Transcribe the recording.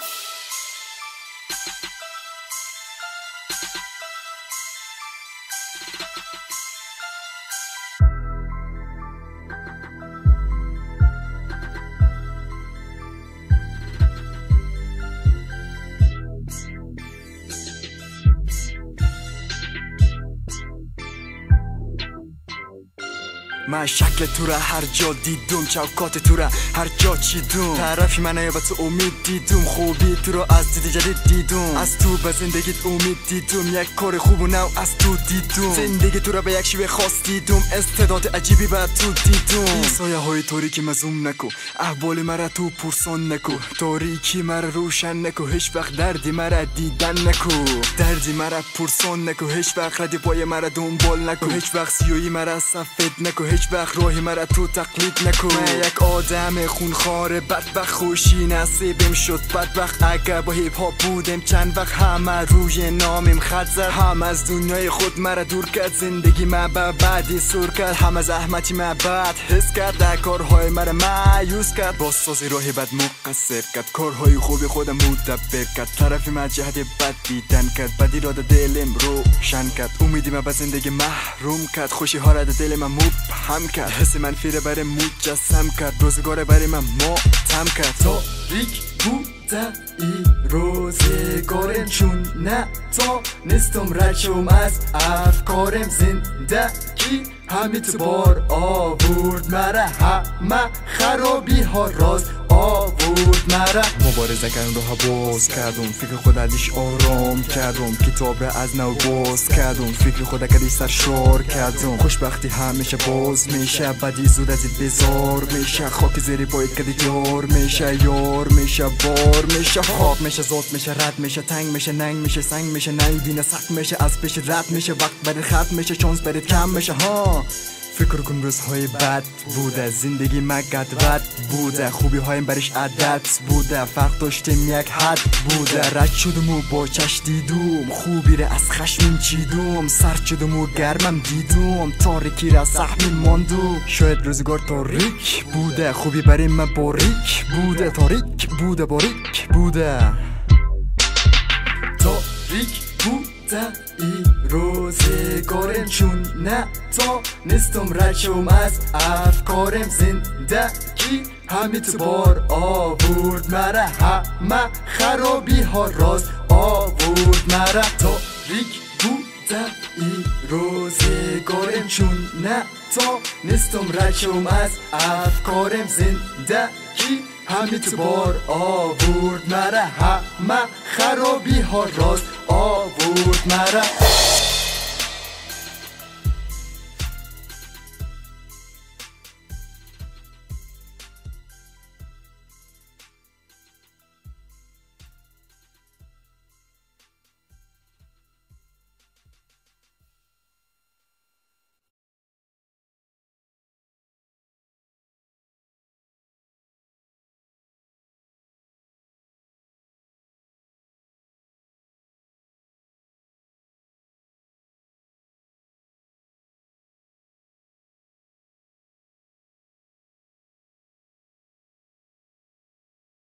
Thank you. من شکل تو را هر جا دیدم چوکات تو را هر جا چیدم. طرفی من و تو امید دیدم. خوبی تو را از دید جدید دیدم. از تو به زندگیت امید دیدم. یک کار خوب و نو از تو دیدم. زندگی تو را به یک شیوه خاص دیدم. استعداد عجیبی به تو دیدم. سایه های تاریکی مزوم نکو. احوال مرا تو پرسان نکو. تاریکی مرا روشن نکو. هیچ وقت دردی مرا دیدن نکو. دردی مرا پرسان نکو. هیچ وقت ردی پای مرا دنبال نکو. هیچ وقت سیوی مرا سفید نکو. هیچ وقت راهی مرا تو تقلید نکو من یک آدم خونخوار بدبخت خوشی نصیبم شد بدبخت اگر با هیپ هاپ بودم چند وقت همه روی نامم خط زد. هم از دنیای خود مرا دور کرد. زندگی ما به بعدی سور کرد. هم از احمدی ما بعد حس کرد. در کارهای مرا مایوس کرد. با سازی راهی بد مقصر کرد. کارهای خوبی خودم مدبر کرد. طرفی ما جهت بد دیدن کرد. بدی را دلم روشن کرد. امیدی ما به زندگی محروم کرد. خوشی ها را دل من مبهم کرد. حس منفی را برای مجسم کرد. روزگار برای من ماتم کرد. تاریک بوده ای روزگارم چون نه تا نستم رچم از افکارم همین تو بار آورد. مرا همه خرابی ها راست آورد. مرا. مبارزه کردم رو باز کردم. فکر خود ازش آرام کردم. کتاب را از نو باز کردم. فکر خود کدیش سر شار کردم. خوشبختی همیشه باز میشه. بدی زود از بزار میشه. خاک زیری باید کدی یار میشه. یار میشه بار میشه. خواب میشه زود میشه رد میشه. تنگ میشه ننگ میشه سنگ میشه. بینه سخت میشه. از پیش رد میشه. وقت برید خط میشه. چانس برید کم میشه. ها. فکر کن روزهای بد بوده زندگی مگد بوده خوبی هایم برش عدد بوده فرق داشتیم یک حد بوده. رد شدم و با چش دیدم خوبی را از خشمین چیدم سرد شدم و گرمم دیدم. تاریکی را سحمین ماندو شاید روزگار تاریک بوده خوبی برای من باریک بوده. تاریک بوده باریک بوده. تاریک. بوده ای روزگارم چون نه تا نستم رچم از افکارم زندگی همین تو بار آورد مرا همه خرابی ها راست آورد مرا. تاریک بوده ای روزگارم چون نه تا نستم رچم از افکارم زندگی همین تو بار آورد مرا همه خرابی ها راست A volt már a...